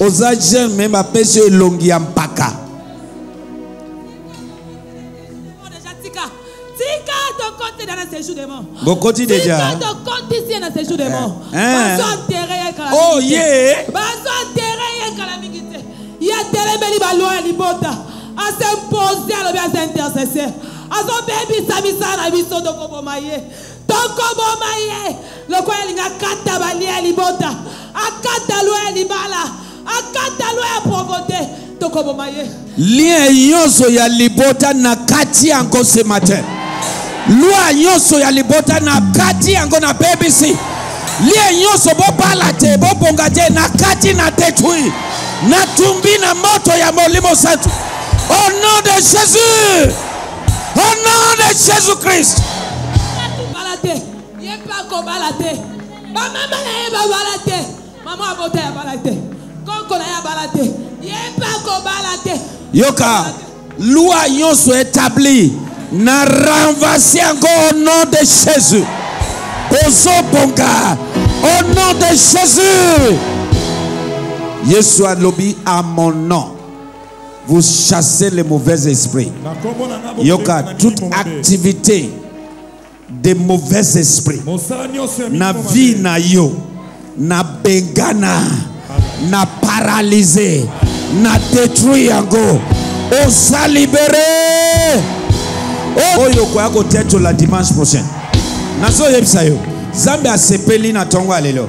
oza jeune me bapesi yo elongi ya mpaka bokoti deja oh ye bazoentere ye kala mingi te ye atelemeli balwa ya libota asempoze alobi aza intercesseur azobebisa misala na biso tokoboma ye tokoboma ye lokola alinga akata balie ya libota akata lwa ya libala akata lwa ya provote tokoboma ye lien nyonso ya libota na kati yango ce matin lwa nyonso ya libota na kati yango na bebisi lie nyonso bobala te bobonga te na kati na detruire natumbi na moto ya molimo santu au nom de jésus Au nom de Jésus-Christ. bamama na ye babala te mama abota ya bala te koko na ye abala te ye mpe akobala te yoka lwa nyonso etabli na renverse yango au nom de jésus ozobonga au nom de jésus yesu alobi à mon nom Vous chassez les mauvais esprits. Yoka, toute activité des mauvais esprits. Na vie na yo, na bengana, na paralysé, na détruit yango. Oza libéré. Oh. Oyo koya ko tete la dimanche prochain. Nazo yebisa yo. Zambe asepeli na tongo alelo.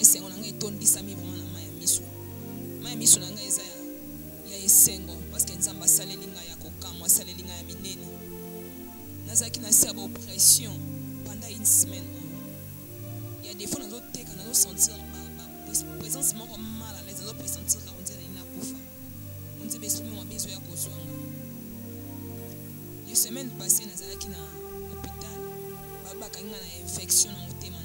esengo na ngai etondisami vraimen na mai ya miso mai ya miso na ngai eza ya esengo parceke nzambe asaleli ngai ya kokamwa asaleli ngai ya minene nazalaki na se ya baoppression pendant une semaine oyo ya defo nazoteka nazosentir présence moko mal à l'aise nazopresentir onzela nini nakufa onzebe esumi mabe ezo ya kozwanga ye semaine passé nazalaki na hôpital bakangi ngai na infection na motema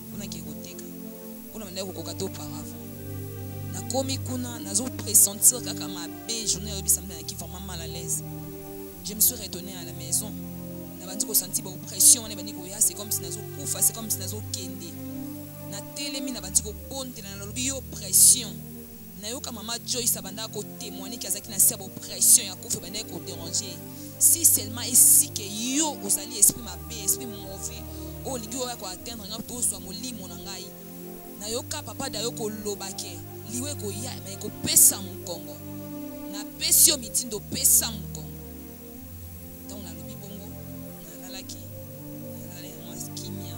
mpo nakei koteka mpo na bandaki kokoka te auparavant nakomi kuna nazo pressentir kaka mabe journée oyebi samedi nayaki vraiment mal à l'aise je me suis retourné à la maison nabandi kosanti baoppression wana ebandi koya c'est comme si nazokufa c'est comme si nazokende natelemi nabandi kobondela nalobi yo pression nayoka mama joyce abandaka kotemoigne ke azalaki na se ya bopression ya kufa ebandaki koderange si seulement esike yo ozali esprit mabe esprit mauvais oyo olingi oya koatteindre ngai mpe ozwa molimo na ngai nayoka papa dayo koloba ke liwa ekoya ma ekopesa mokongo napesi yo mitindo pesa mokongo nazalaki nazalaki na mwasi kimia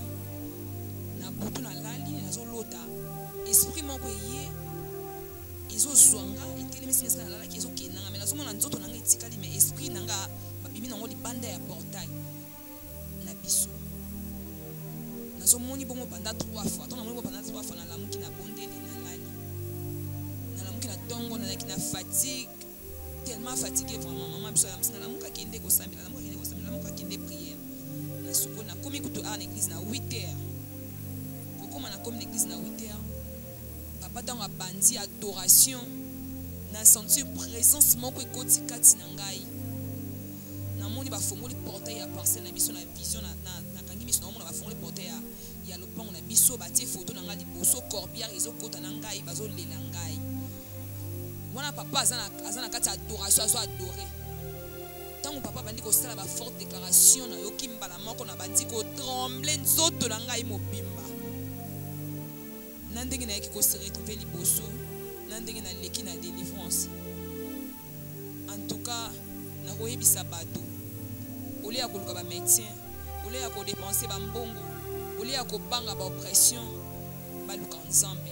na butu nalali nazolota esprit moko eye ezozwa nga etelemisi nga esika nalalaki ezokende nanga me nazomona nzoto nanga etikali me esprit nanga babimi nango libanda ya portail na biso nazomoni bongo banda 3 fois to namoni bongo banda 3 fois nalamuki na bondeli nalali nalamuki na ntongo nazalaki na fatigue tellement fatigué vraiment maman biso ya msina lamuka kende kosambela lamuka kende kosambela lamuka kende prière na suko na komi kutu ar na église na 8 heures kokoma na komi na église na 8 heures papa ntango abandi adoration na sentir présence moko ekoti kati na ngai namoni bafongoli portail ya parcelle na biso na vision nakangi miso naomona bafongoli portail ya, ya lopango na biso batie foto na ngai liboso corbiar ezokota na ngai bazolela ngai wana papa aza na kati ya adoration azo adore ntango papa abandi kosala baforte déclaration nayoki mbala moko nabandi kotremble nzoto na ngai mobimba na ndenge nayaki koseretrouve liboso na ndenge naleki na délivrance en tout cas nakoyebisa bato olie ya koluka bamédecin olie ya kodepense bambongo olie ya kobanga baoppression baluka nzambe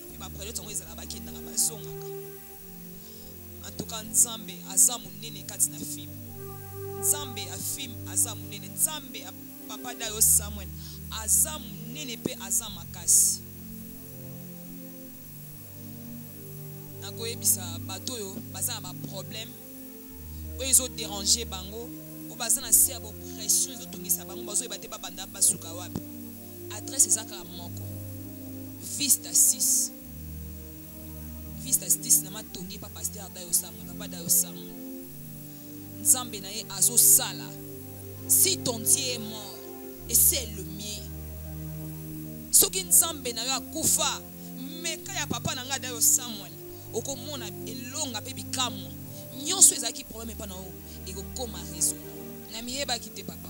baprelote yango ezala bakendaka bazongaka antuka nzambe aza monene kati na filme nzambe ya filme aza monene nzambe ya papa dayo samuel aza monene mpe aza makasi nakoyebisa bato oyo baza na baproblème oyo ezoderange bango oyo baza na se ya bopression ezotungisa bango bazoyeba te babanda basuka wapi Adresse eza kaka moko. Vista 6. Vista 6 na matongi pa pasteur Dayo Samuel, papa Dayo Samuel. Nzambe na ye azosala. Si ton Dieu est mort, et c'est le mien. Soki Nzambe na yo akufa, meka ya papa na ngai Dayo Samuel, okomona elonga mpe bikamwa. Nyonso ezalaki problème epa na yo, ekokoma raison. Namiyebaki te papa.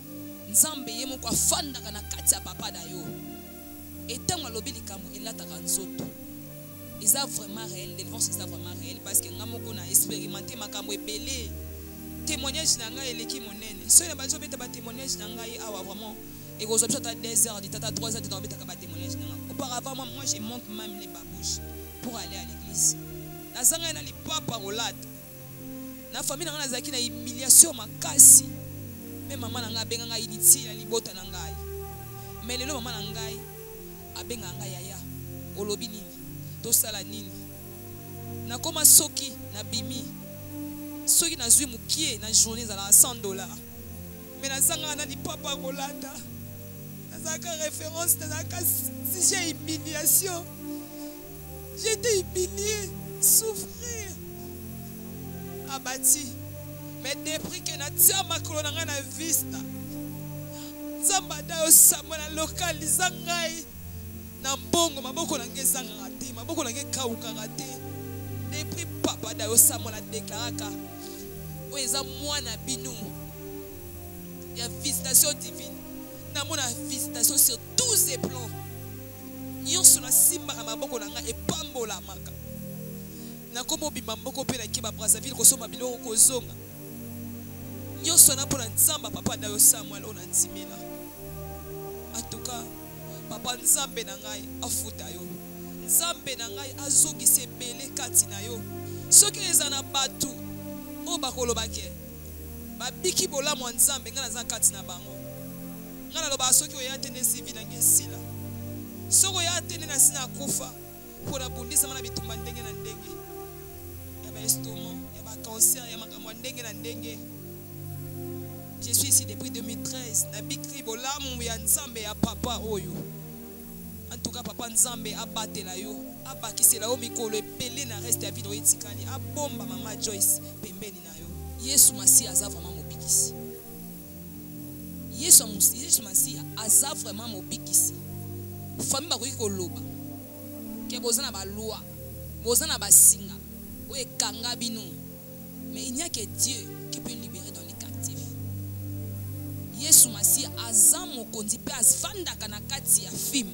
nzambe ye moko afandaka na kati ya papa na yo e ntango alobi likambo elataka nzoto eza vraiment réel délivrance eza vraiment réel parce que nga moko na expérimenté makambo ebele témoignage na ngai eleki monene soki na bazo beta batémoignage na ngai awa vraiment ekozwa biso ata 2 heures ditata 3 heures ditata obetaka batémoignage na ngai auparavant moi, moi je monte même les babouches pour aller à l'église nazanga ye na lipapa kolata na famille na ngai nazalaki na humiliation makasi mpe mama na ngai abenga ngai inutile ya libota na ngai me lelo mama na ngai abengaka ngai yaya olobi nini tosala nini nakoma soki nabimi soki nazwi mokie na journée ezalaka 100 dollar me nazangaka na lipapa ya kolanda nazalaka référence nazalaka sujet humiliation J'étais humilié, souffrir. Abati. Mais depuis que na tia makolo na ngai na vista. Nzambe ada yo sambo na localiza ngai na mbongo maboko na ngai ezangaka te maboko na ngai ekaukaka te depuis papa da yo sambo na deklaraka oyo eza mwana bino ya visitation divine namona visitation sur tous les plans nyonso nasimbaka maboko na ngai epambolamaka nakomobima moko mpe nakeba brazzaville kosomba biloko kozonga nyonso wana mpo na nzamba papa dayo samuel oyo nandimela atuka papa nzambe na ngai afuta yo nzambe na ngai azongisa ebele kati na yo soki eza na bato oyo bakolobake babiki bolamu ya nzambe ngai naza kati na bango nga nalobaka soki oya te nde sivi na ngai esila soki oya te nde nasi nakufa mpo nabundisama na bitumba ndenge na ndenge ya baestoma ya bacancer ya makambo ya ndenge na ndenge je suis ici depuis 2013 nabikri bolamu ya nzambe ya papa oyo en tout cas papa nzambe abatela yo abakisela yo mikolo ebele na reste ya vino etikali abomba mama joyce pembeni Yesu Masiya aza vraiment mobikisi. Yesu Yesu Masiya aza vraiment mobikisi. Famille bakoki koloba ke boza na ba loi, boza na ba singa oyo ekanga bino. Mais il n'y a que Dieu qui peut libérer dans les captifs. Yesu Masiya aza mokonzi pe azfandaka na kati ya film.